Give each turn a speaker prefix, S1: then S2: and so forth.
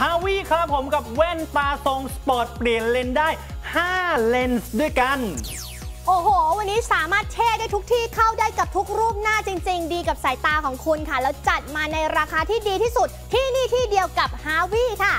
S1: ฮาวิครับผมกับแว่นตาทรงสปอร์ตเปลี่ยนเลนได้ 5 เลนส์ด้วยกัน
S2: โอ้โห วันนี้สามารถเท่ได้ทุกที่เข้าได้กับทุกรูปหน้าจริง ๆ ดีกับสายตาของคุณค่ะ แล้วจัดมาในราคาที่ดีที่สุดที่นี่ที่เดียวกับฮาวิค่ะ